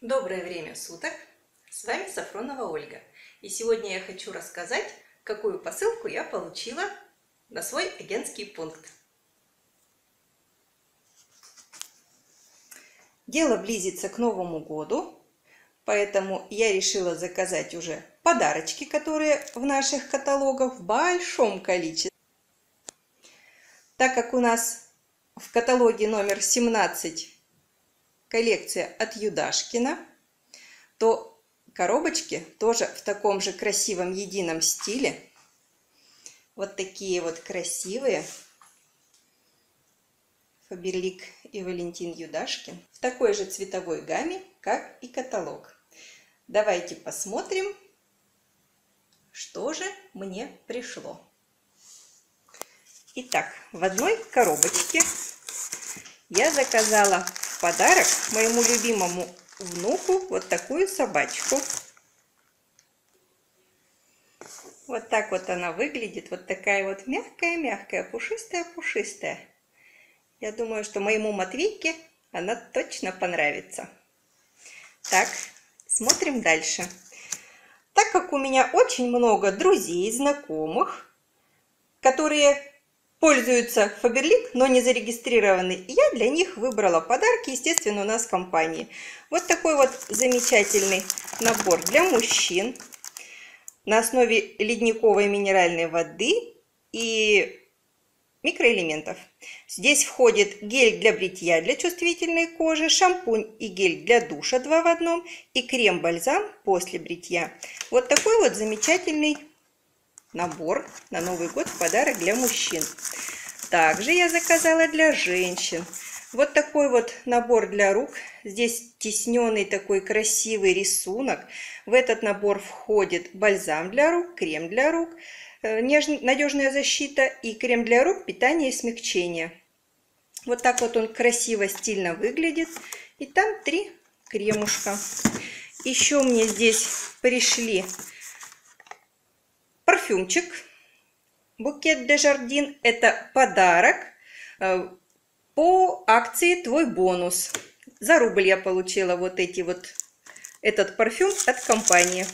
Доброе время суток! С вами Сафронова Ольга. И сегодня я хочу рассказать, какую посылку я получила на свой агентский пункт. Дело близится к Новому году, поэтому я решила заказать уже подарочки, которые в наших каталогах в большом количестве. Так как у нас в каталоге номер 17 коллекция от Юдашкина, то коробочки тоже в таком же красивом едином стиле. Вот такие вот красивые. Фаберлик и Валентин Юдашкин. В такой же цветовой гамме, как и каталог. Давайте посмотрим, что же мне пришло. Итак, в одной коробочке я заказала подарок моему любимому внуку вот такую собачку. Вот так вот она выглядит. Вот такая вот мягкая-мягкая, пушистая-пушистая. Я думаю, что моему Матвейке она точно понравится. Так, смотрим дальше. Так как у меня очень много друзей, знакомых, которые пользуются Фаберлик, но не зарегистрированы. Я для них выбрала подарки, естественно, у нас в компании. Вот такой вот замечательный набор для мужчин на основе ледниковой минеральной воды и микроэлементов. Здесь входит гель для бритья для чувствительной кожи, шампунь и гель для душа 2 в одном и крем-бальзам после бритья. Вот такой вот замечательный набор на Новый год в подарок для мужчин. Также я заказала для женщин вот такой вот набор для рук. Здесь тесненный такой красивый рисунок. В этот набор входит бальзам для рук, крем для рук, э, надежная защита и крем для рук, питание и смягчение. Вот так вот он красиво, стильно выглядит. И там три кремушка. Еще мне здесь пришли парфюмчик. Букет де Жардин – это подарок э, по акции «Твой бонус». За рубль я получила вот эти вот, этот парфюм от компании.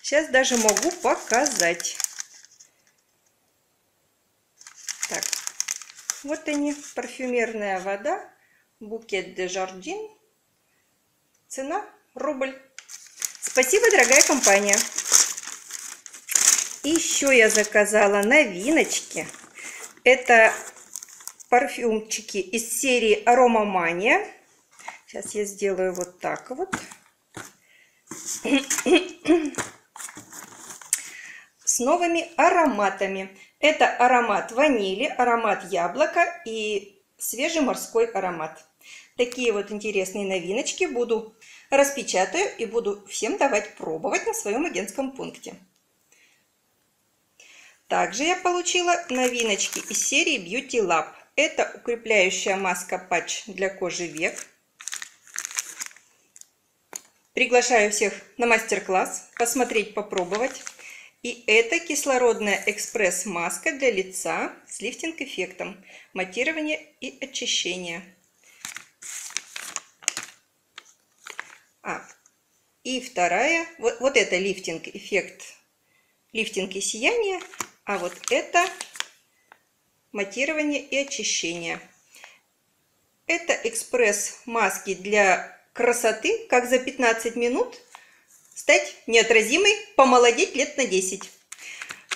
Сейчас даже могу показать. Так, вот они, парфюмерная вода, букет де Жардин. Цена рубль. Спасибо, дорогая компания. Еще я заказала новиночки. Это парфюмчики из серии Аромамания. Сейчас я сделаю вот так вот. С новыми ароматами. Это аромат ванили, аромат яблока и свежий морской аромат. Такие вот интересные новиночки буду распечатаю и буду всем давать пробовать на своем агентском пункте. Также я получила новиночки из серии Beauty Lab. Это укрепляющая маска патч для кожи век. Приглашаю всех на мастер-класс, посмотреть, попробовать. И это кислородная экспресс-маска для лица с лифтинг-эффектом, матирование и очищение. А, и вторая, вот, вот это лифтинг-эффект, лифтинг и сияние. А вот это матирование и очищение. Это экспресс-маски для красоты, как за 15 минут стать неотразимой, помолодеть лет на 10.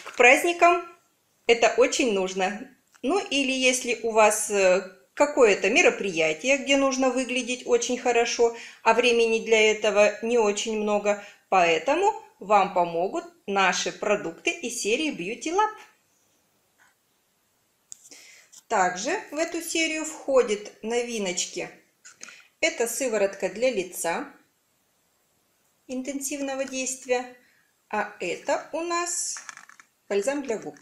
К праздникам это очень нужно. Ну или если у вас э, какое-то мероприятие, где нужно выглядеть очень хорошо, а времени для этого не очень много, поэтому вам помогут наши продукты из серии Beauty Lab. Также в эту серию входят новиночки. Это сыворотка для лица интенсивного действия, а это у нас бальзам для губ.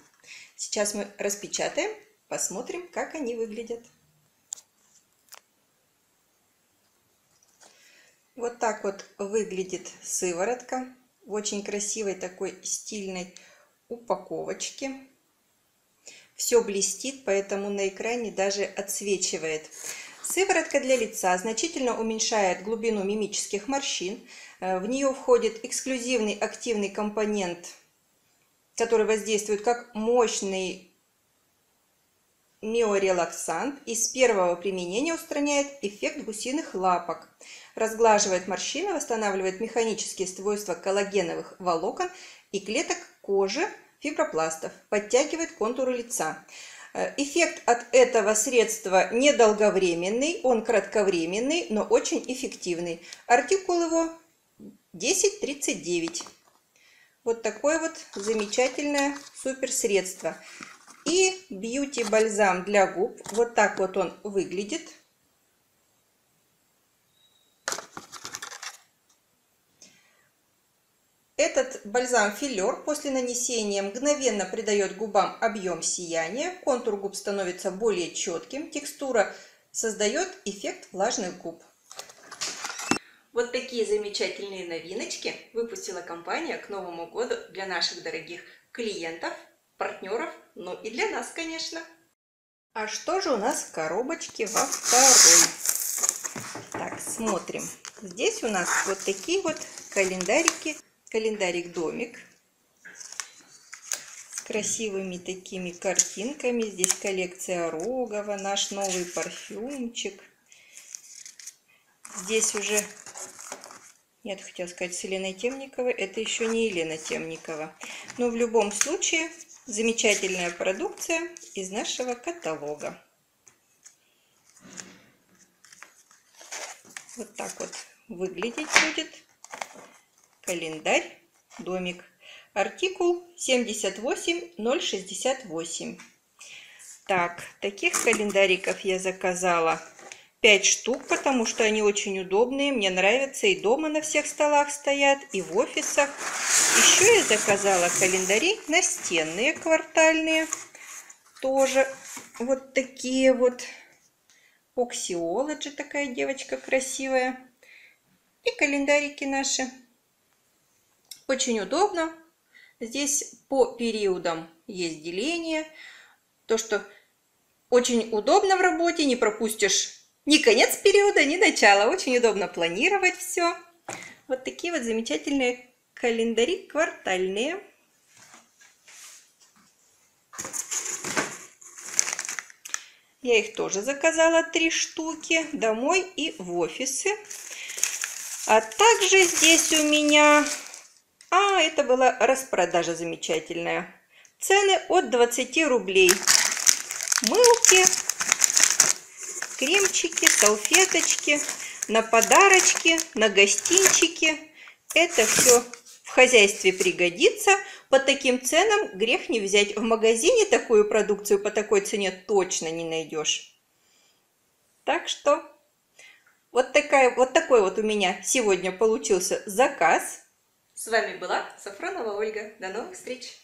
Сейчас мы распечатаем, посмотрим, как они выглядят. Вот так вот выглядит сыворотка в очень красивой такой стильной упаковочке. Все блестит, поэтому на экране даже отсвечивает. Сыворотка для лица значительно уменьшает глубину мимических морщин. Э, в нее входит эксклюзивный активный компонент, который воздействует как мощный миорелаксант и с первого применения устраняет эффект гусиных лапок, разглаживает морщины, восстанавливает механические свойства коллагеновых волокон и клеток кожи, фибропластов, подтягивает контуры лица. Э, эффект от этого средства недолговременный, он кратковременный, но очень эффективный. Артикул его 1039. Вот такое вот замечательное супер средство. И бьюти-бальзам для губ. Вот так вот он выглядит. Этот бальзам филер после нанесения мгновенно придает губам объем сияния, контур губ становится более четким, текстура создает эффект влажных губ. Вот такие замечательные новиночки выпустила компания к Новому году для наших дорогих клиентов – партнеров, ну и для нас, конечно. А что же у нас в коробочке во второй? Так, смотрим. Здесь у нас вот такие вот календарики. Календарик-домик с красивыми такими картинками. Здесь коллекция Рогова, наш новый парфюмчик. Здесь уже, нет, хотела сказать с Еленой Темниковой, это еще не Елена Темникова. Но в любом случае Замечательная продукция из нашего каталога. Вот так вот выглядеть будет календарь домик. Артикул 78068. Так, таких календариков я заказала 5 штук, потому что они очень удобные. Мне нравятся и дома на всех столах стоят, и в офисах. Еще я заказала календари настенные, квартальные. Тоже вот такие вот. Оксиологи такая девочка красивая. И календарики наши. Очень удобно. Здесь по периодам есть деление. То, что очень удобно в работе, не пропустишь ни конец периода, ни начало. Очень удобно планировать все. Вот такие вот замечательные календари квартальные. Я их тоже заказала три штуки домой и в офисы. А также здесь у меня... А, это была распродажа замечательная. Цены от 20 рублей. Мылки, кремчики, салфеточки, на подарочки, на гостинчики. Это все в хозяйстве пригодится. По таким ценам грех не взять. В магазине такую продукцию по такой цене точно не найдешь. Так что вот, такая, вот такой вот у меня сегодня получился заказ. С вами была Сафронова Ольга. До новых встреч!